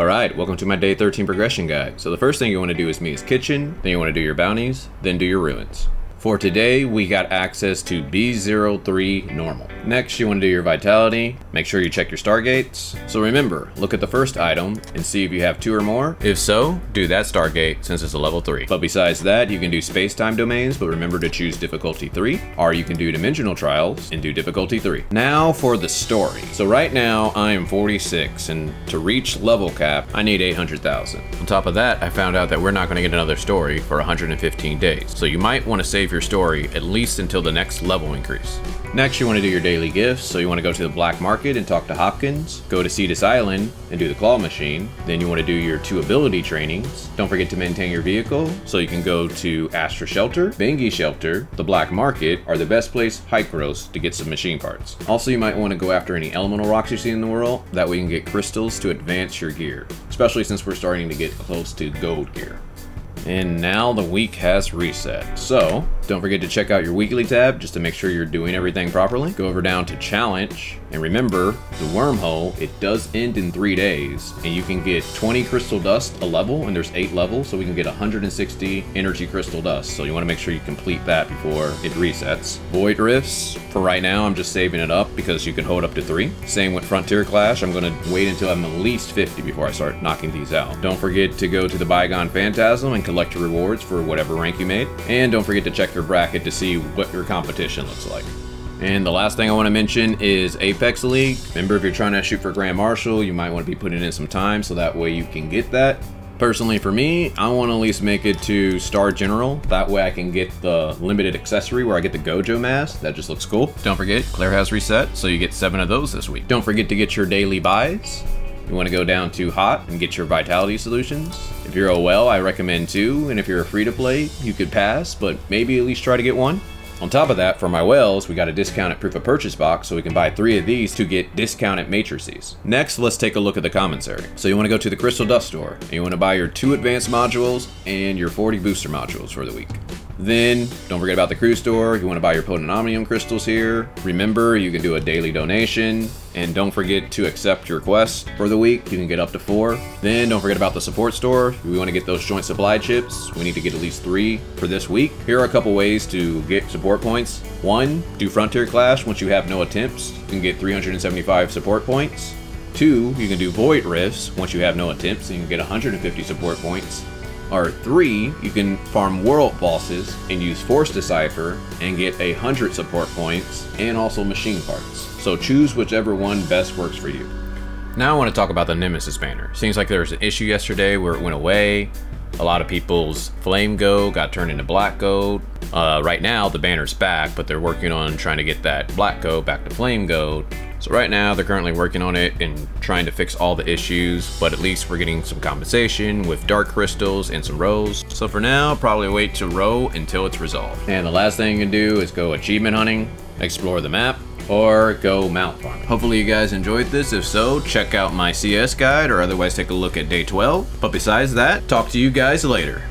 Alright, welcome to my day 13 progression guide. So the first thing you want to do is Mia's Kitchen, then you want to do your bounties, then do your ruins. For today, we got access to B03 normal. Next, you want to do your vitality. Make sure you check your stargates. So remember, look at the first item and see if you have two or more. If so, do that stargate since it's a level 3. But besides that, you can do space-time domains, but remember to choose difficulty 3. Or you can do dimensional trials and do difficulty 3. Now for the story. So right now, I am 46, and to reach level cap, I need 800,000. On top of that, I found out that we're not going to get another story for 115 days. So you might want to save save your story at least until the next level increase. Next, you want to do your daily gifts, so you want to go to the black market and talk to Hopkins, go to Cetus Island and do the claw machine, then you want to do your two ability trainings. Don't forget to maintain your vehicle, so you can go to Astra Shelter, Banges Shelter, the black market are the best place Hykros to get some machine parts. Also, you might want to go after any elemental rocks you see in the world, that way you can get crystals to advance your gear, especially since we're starting to get close to gold gear. And now the week has reset. So, don't forget to check out your weekly tab just to make sure you're doing everything properly. Go over down to challenge, and remember, the wormhole, it does end in three days, and you can get 20 crystal dust a level, and there's eight levels, so we can get 160 energy crystal dust. So you wanna make sure you complete that before it resets. Void Rifts, for right now, I'm just saving it up because you can hold up to three. Same with Frontier Clash, I'm gonna wait until I'm at least 50 before I start knocking these out. Don't forget to go to the Bygone Phantasm and collect your rewards for whatever rank you made. And don't forget to check your bracket to see what your competition looks like. And the last thing I want to mention is Apex League. Remember, if you're trying to shoot for Grand Marshal, you might want to be putting in some time so that way you can get that. Personally, for me, I want to at least make it to Star General. That way I can get the limited accessory where I get the Gojo mask. That just looks cool. Don't forget, Claire has reset, so you get seven of those this week. Don't forget to get your daily buys. You want to go down to hot and get your vitality solutions. If you're a well, I recommend two, and if you're a free to play, you could pass, but maybe at least try to get one. On top of that, for my wells, we got a discounted proof of purchase box, so we can buy three of these to get discounted matrices. Next, let's take a look at the commissary. So you want to go to the Crystal Dust Store, and you want to buy your two advanced modules and your 40 booster modules for the week. Then, don't forget about the crew store. If You want to buy your potent omnium crystals here. Remember, you can do a daily donation. And don't forget to accept your quests for the week. You can get up to four. Then don't forget about the support store. We want to get those joint supply chips. We need to get at least three for this week. Here are a couple ways to get support points. One, do Frontier Clash once you have no attempts. You can get 375 support points. Two, you can do Void Rifts once you have no attempts and you can get 150 support points. Or three, you can farm world bosses and use Force Decipher and get a hundred support points and also machine parts. So choose whichever one best works for you. Now I want to talk about the Nemesis banner. Seems like there was an issue yesterday where it went away. A lot of people's flame gold got turned into black gold. Uh, right now the banner's back, but they're working on trying to get that black gold back to flame gold. So right now they're currently working on it and trying to fix all the issues, but at least we're getting some compensation with dark crystals and some rows. So for now, probably wait to row until it's resolved. And the last thing you can do is go achievement hunting, explore the map, or go mount farming. Hopefully you guys enjoyed this. If so, check out my CS guide or otherwise take a look at day 12. But besides that, talk to you guys later.